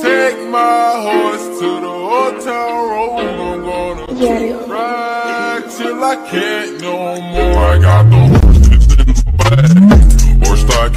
Take my horse to the hotel room. I'm gonna yeah. ride till I can't no more. I got the